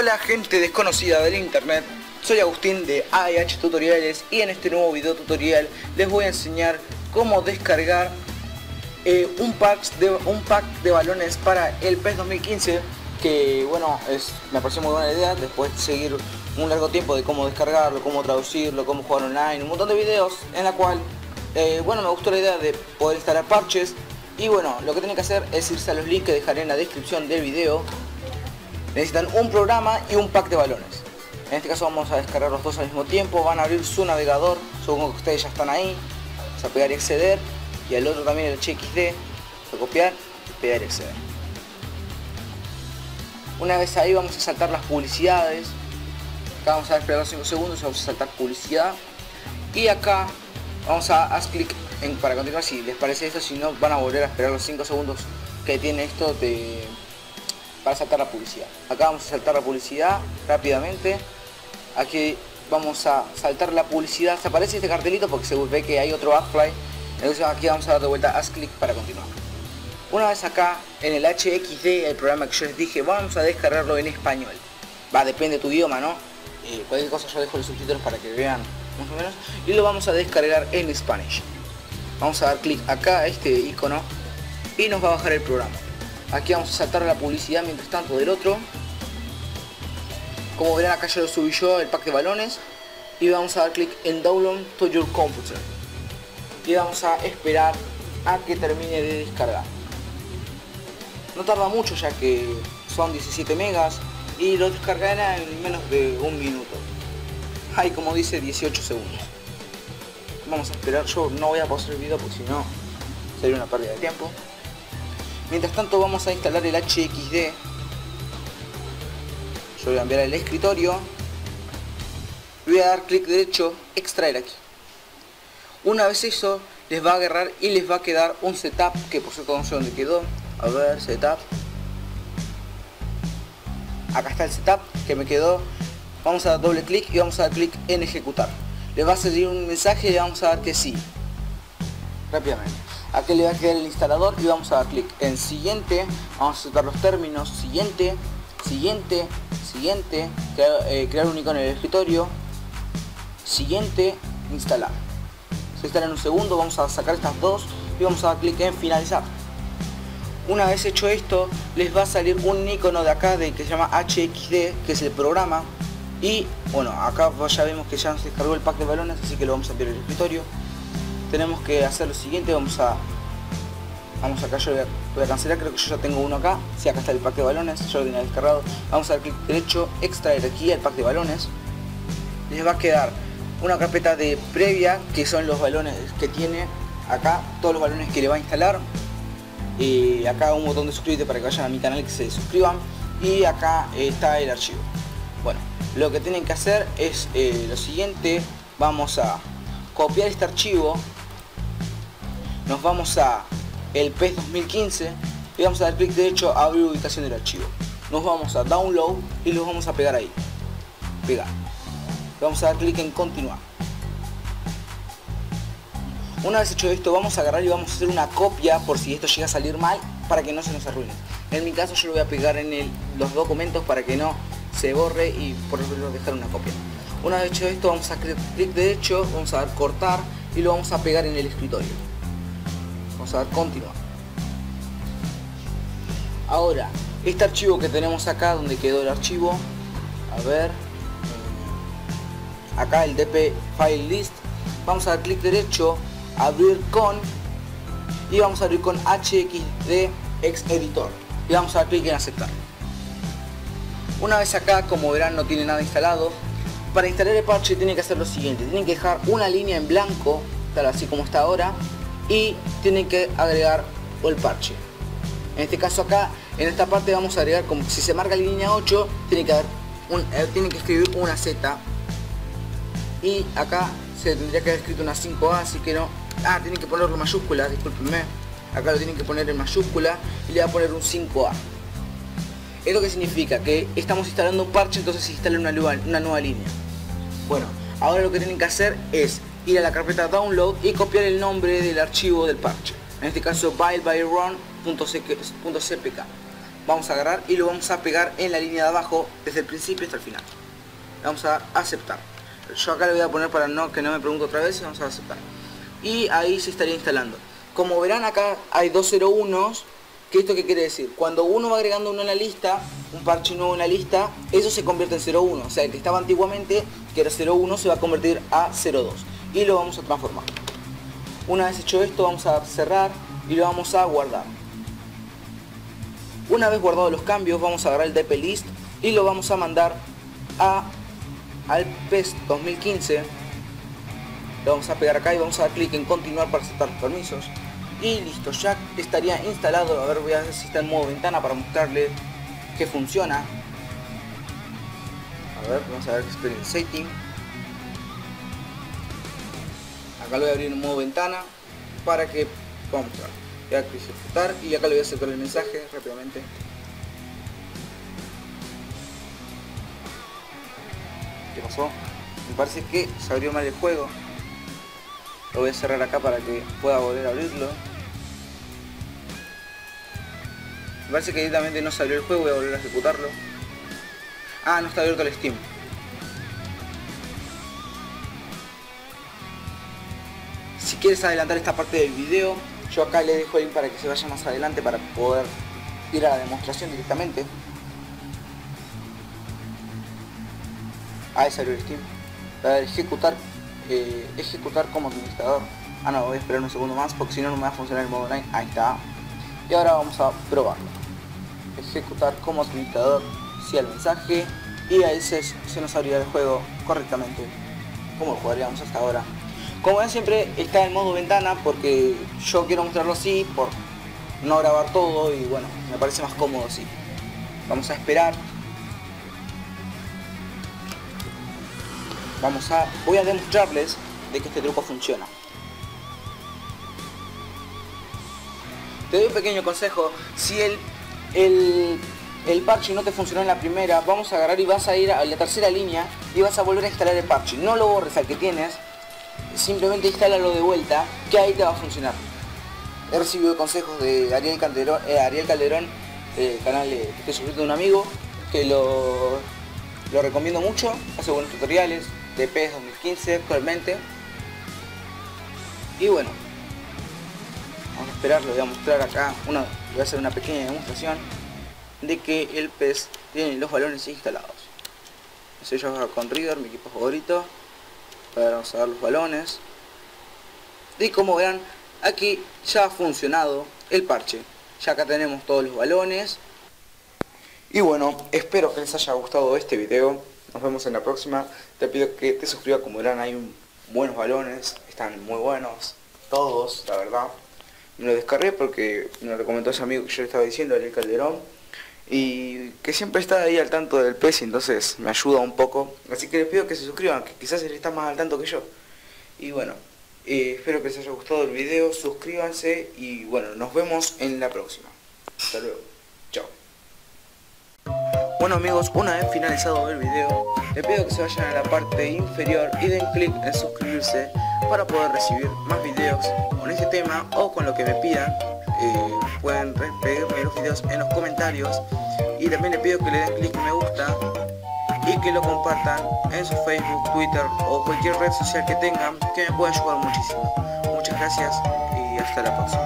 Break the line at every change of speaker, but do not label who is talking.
Hola gente desconocida del internet, soy Agustín de AIH Tutoriales y en este nuevo video tutorial les voy a enseñar cómo descargar eh, un, pack de, un pack de balones para el PES 2015 que bueno, es, me pareció muy buena idea. Después de seguir un largo tiempo de cómo descargarlo, cómo traducirlo, cómo jugar online, un montón de videos en la cual eh, bueno, me gustó la idea de poder instalar parches. Y bueno, lo que tienen que hacer es irse a los links que dejaré en la descripción del video necesitan un programa y un pack de balones. En este caso vamos a descargar los dos al mismo tiempo, van a abrir su navegador, supongo que ustedes ya están ahí, vamos a pegar y acceder, y al otro también el HXD, a copiar y pegar y acceder. Una vez ahí vamos a saltar las publicidades, acá vamos a esperar 5 segundos, vamos a saltar publicidad, y acá vamos a hacer clic en, para continuar si les parece esto, si no van a volver a esperar los 5 segundos que tiene esto de para saltar la publicidad. Acá vamos a saltar la publicidad rápidamente. Aquí vamos a saltar la publicidad. Se aparece este cartelito porque se ve que hay otro AdFly. Entonces aquí vamos a dar de vuelta haz clic para continuar. Una vez acá en el HXD, el programa que yo les dije, vamos a descargarlo en español. Va, depende de tu idioma, ¿no? Eh, cualquier cosa yo dejo los subtítulos para que vean más o menos. Y lo vamos a descargar en Spanish. Vamos a dar clic acá a este icono y nos va a bajar el programa. Aquí vamos a saltar la publicidad mientras tanto del otro. Como verán acá ya lo subí yo, el pack de balones. Y vamos a dar clic en Download to your computer. Y vamos a esperar a que termine de descargar. No tarda mucho ya que son 17 megas y lo descargará en menos de un minuto. Hay como dice 18 segundos. Vamos a esperar, yo no voy a pausar el video porque si no sería una pérdida de tiempo. Mientras tanto vamos a instalar el HXD. Yo voy a enviar al escritorio. Voy a dar clic derecho, extraer aquí. Una vez eso, les va a agarrar y les va a quedar un setup que por cierto no sé dónde quedó. A ver, setup. Acá está el setup que me quedó. Vamos a dar doble clic y vamos a dar clic en ejecutar. Les va a salir un mensaje y vamos a dar que sí. Rápidamente. Aquí le va a quedar el instalador y vamos a dar clic en siguiente. Vamos a aceptar los términos. Siguiente, siguiente, siguiente. Crear, eh, crear un icono en el escritorio. Siguiente, instalar. Se instala en un segundo. Vamos a sacar estas dos y vamos a dar clic en finalizar. Una vez hecho esto, les va a salir un icono de acá de que se llama HXD, que es el programa. Y bueno, acá ya vemos que ya nos descargó el pack de balones, así que lo vamos a enviar al escritorio tenemos que hacer lo siguiente, vamos a vamos acá, yo voy a, cancelar, creo que yo ya tengo uno acá, si acá está el pack de balones, yo lo tenía descargado, vamos a dar clic derecho, extraer aquí el pack de balones, les va a quedar una carpeta de previa, que son los balones que tiene acá, todos los balones que le va a instalar, y acá un botón de suscribirte para que vayan a mi canal y que se suscriban, y acá está el archivo. Bueno, lo que tienen que hacer es eh, lo siguiente, vamos a copiar este archivo nos vamos a el PES 2015 y vamos a dar clic derecho a abrir ubicación del archivo. Nos vamos a download y lo vamos a pegar ahí. Pegar. Vamos a dar clic en continuar. Una vez hecho esto vamos a agarrar y vamos a hacer una copia por si esto llega a salir mal para que no se nos arruine. En mi caso yo lo voy a pegar en los documentos para que no se borre y por eso dejar una copia. Una vez hecho esto vamos a clic derecho, vamos a dar cortar y lo vamos a pegar en el escritorio vamos a dar continuar ahora este archivo que tenemos acá donde quedó el archivo a ver acá el dp file list vamos a dar clic derecho abrir con y vamos a abrir con hxd ex editor y vamos a dar clic en aceptar. Una vez acá como verán no tiene nada instalado para instalar el parche tienen que hacer lo siguiente tienen que dejar una línea en blanco tal así como está ahora y tienen que agregar el parche. En este caso acá, en esta parte vamos a agregar, como si se marca la línea 8, tiene que, un, eh, que escribir una Z. Y acá se tendría que haber escrito una 5A, así que no. Ah, tienen que ponerlo en mayúscula, discúlpenme. Acá lo tienen que poner en mayúscula y le va a poner un 5A. ¿Esto qué significa? Que estamos instalando un parche, entonces se instala una nueva línea. Bueno, ahora lo que tienen que hacer es ir a la carpeta download y copiar el nombre del archivo del parche. En este caso bybyron.cpk. vamos a agarrar y lo vamos a pegar en la línea de abajo desde el principio hasta el final. Vamos a aceptar. Yo acá le voy a poner para no que no me pregunte otra vez y vamos a aceptar. Y ahí se estaría instalando. Como verán acá hay dos 01 ¿Qué esto qué quiere decir? Cuando uno va agregando uno en la lista, un parche nuevo en la lista, eso se convierte en 01. O sea, el que estaba antiguamente, que era 01, se va a convertir a 02. Y lo vamos a transformar. Una vez hecho esto, vamos a cerrar y lo vamos a guardar. Una vez guardados los cambios, vamos a agarrar el DP list y lo vamos a mandar a, al PES 2015. Lo vamos a pegar acá y vamos a dar clic en continuar para aceptar los permisos y listo, ya estaría instalado, a ver voy a ver si está en modo ventana para mostrarle que funciona a ver, vamos a ver experience setting acá lo voy a abrir en modo ventana para que vamos a mostrar voy a ejecutar y acá le voy a aceptar el mensaje rápidamente ¿qué pasó? me parece que se abrió mal el juego lo voy a cerrar acá para que pueda volver a abrirlo Me parece que directamente no salió el juego, voy a volver a ejecutarlo. Ah, no está abierto el Steam. Si quieres adelantar esta parte del video, yo acá le dejo el link para que se vaya más adelante para poder ir a la demostración directamente. Ahí salió el Steam. Ejecutar, eh, ejecutar como administrador. Ah no, voy a esperar un segundo más porque si no no me va a funcionar el modo online. Ahí está. Y ahora vamos a probarlo ejecutar como administrador si el mensaje y ahí se, se nos abrirá el juego correctamente como lo jugaríamos hasta ahora como ven siempre está en modo ventana porque yo quiero mostrarlo así por no grabar todo y bueno me parece más cómodo así. Vamos a esperar. Vamos a voy a demostrarles de que este truco funciona. Te doy un pequeño consejo. Si el el, parche no te funcionó en la primera, vamos a agarrar y vas a ir a la tercera línea y vas a volver a instalar el parche. No lo borres al que tienes, simplemente instálalo de vuelta, que ahí te va a funcionar. He recibido consejos de Ariel Calderón, eh, canal que estoy de un amigo, que lo, lo recomiendo mucho, hace buenos tutoriales de PES 2015 actualmente. Y bueno, vamos a esperar, lo voy a mostrar acá, una, voy a hacer una pequeña demostración de que el pez tiene los balones instalados. Con River, mi equipo favorito. Vamos a ver los balones. Y como verán, aquí ya ha funcionado el parche. Ya acá tenemos todos los balones. Y bueno, espero que les haya gustado este video. Nos vemos en la próxima. Te pido que te suscribas, como verán hay buenos balones. Están muy buenos. Todos, la verdad me lo descargué porque me lo recomendó ese amigo que yo le estaba diciendo, el Calderón, y que siempre está ahí al tanto del pez, entonces me ayuda un poco. Así que les pido que se suscriban, que quizás él está más al tanto que yo. Y bueno, eh, espero que les haya gustado el video, suscríbanse y bueno, nos vemos en la próxima. Hasta luego. Chao. Bueno amigos, una vez finalizado el video, les pido que se vayan a la parte inferior y den clic en suscribirse para poder recibir más videos o con lo que me pidan. Eh, pueden pedirme los videos en los comentarios y también les pido que le den clic me gusta y que lo compartan en su Facebook, Twitter o cualquier red social que tengan que me pueda ayudar muchísimo. Muchas gracias y hasta la próxima.